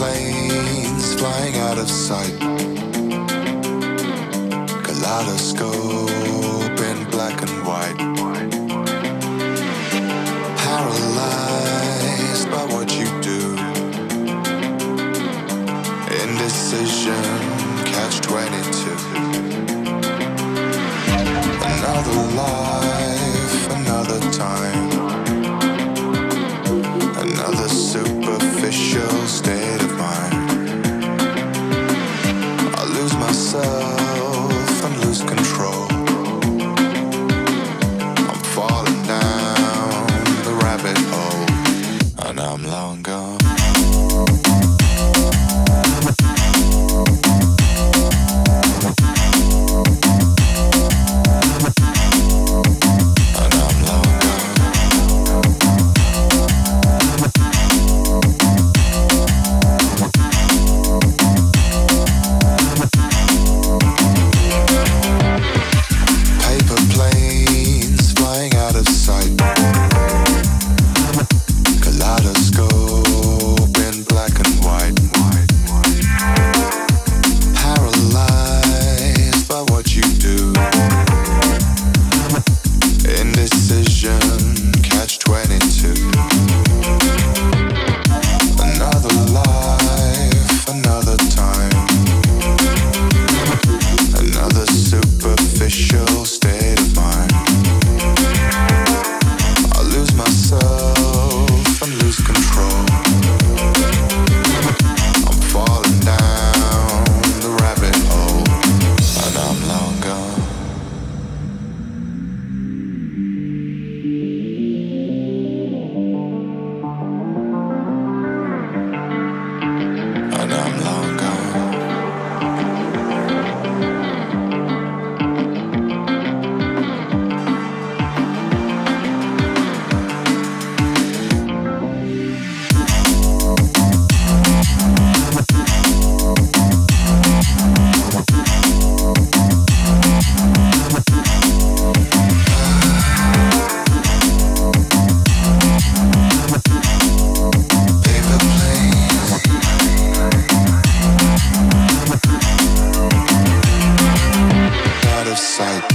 flying out of sight. Kaleidoscope in black and white. Paralyzed by what you do. Indecision, catch 22. I'm long gone. sight.